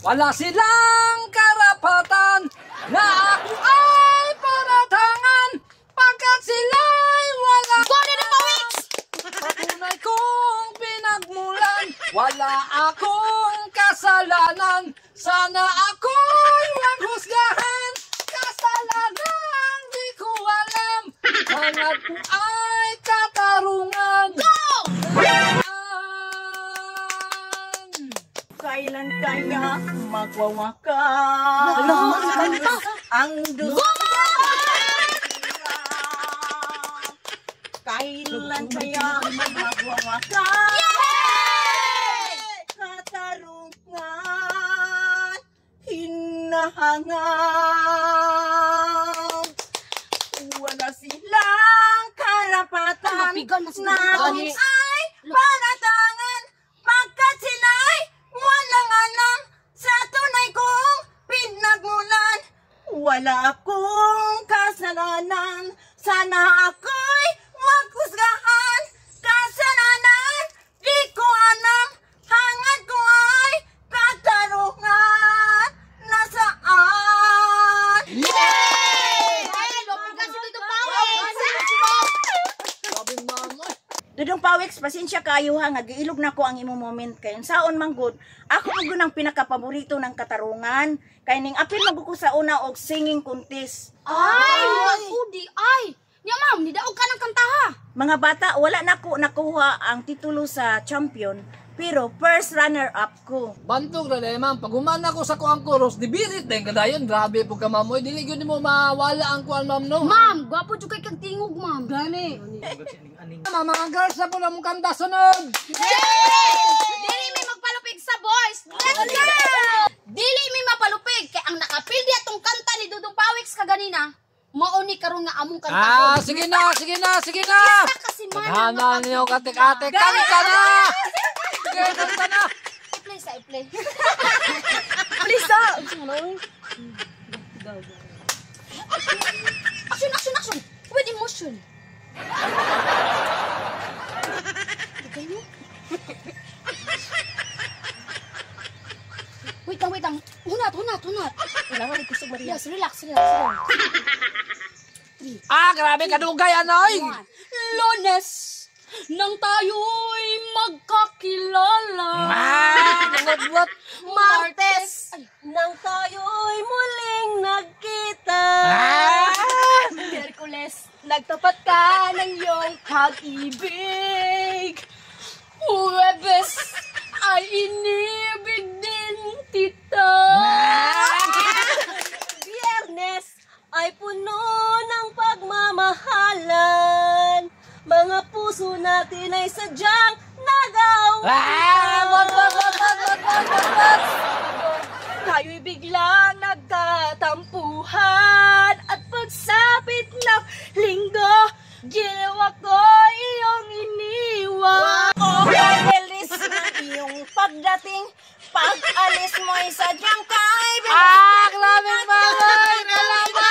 Wala silang karapatan na ako ay paratangan. Pagkat sila'y wala Body the Powix! Patunay kong pinagmulan. Wala akong kasalanan. Sana ako'y ka magwawaka. Ang dumawa. Kailan kaya magwawaka? Katarungan, hinahangang. Wala silang karapatan na Wala akong kasalanan, sana ako'y Dudong Pawix, pasensya kayo ha, nga giilog na ko ang imo moment kay saon man good. Ako mo ang pinakapaborito ng katarungan. Kay ning apil maguko sa una og singing contest. Ay, udi, ay! Nya ma'am, nidaog ka ng kanta ha! Mga bata, wala na ko nakuha ang titulo sa champion, pero first runner up ko. Bantog ma'am, pag humana ko sa kuang kuros, di birit din kadayon, grabe po ka ma'am, oy, dili yun mo mawala ang kuan ma'am no. Ma'am, gwapo dyan kay kag tingog, ma'am. Gani. Ma'am, mga girls na po na mong kanta sunod. Dili may magpalupig sa boys. Let's go! Dili may mapalupig kay ang nakapildi atong kanta ni Dudong Powix kaganina. Mauni karon nga among kanta. Ah, sige na, sige na, sige na. Kasi man. Hana niyo katik-atik, kanta na. Sige, kanta na. I-play sa i-play. Please ah! Action, action, action. With emotion. Okay mo? Wait lang, wait lang. Hunat, hunat, hunat. Wala ko gusto Maria. Yes, relax, relax. Ah, grabe kadugay anoy. Lunes, nang tayo'y magkakilala. Ah, nangotwot. Martes, Nang tayo'y muling nagkita. Ah! Hercules, nagtapat ka ng iyong pag-ibig. Huwebes, ay inibig din kita. Biyernes ay puno ng pagmamahalan puso natin ay sadyang nagaw. Ah! Wag, wag, wag, wag, wag. Tayo'y biglang nagkatampuhan at pagsapit ng linggo, ginawa ko iyong iniwan. Wow. Oh, okay, bilis ng iyong pagdating, pag-alis mo'y sadyang kaibigan. Ah, grabe mga! Salamat!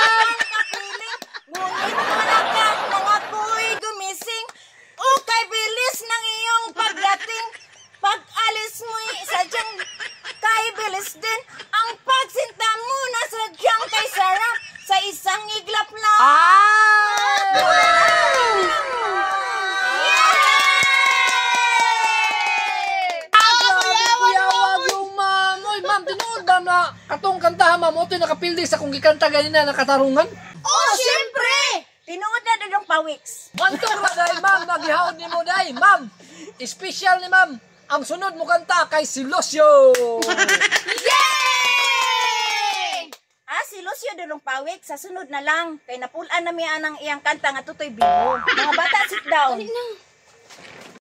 Bilis din. Ang pagsinta mo na sadyang kay sarap sa isang iglap na. Ah! Ba na katong kantahan, ma'am? O, nakapildi sa kung gikanta ganina na katarungan? Oh, siyempre! Tinuod na dudong pawiks. Bantog na dahil, ma'am. Nagihaon ni mo dahil, ma'am. Special ni ma'am. Ang sunod mo kanta kay Silosyo. Ah, si Lucio dudong pawik, sa sunod na lang. Kay napulaan na miya ang iyang kanta nga tutoy bibo. Mga bata, sit down.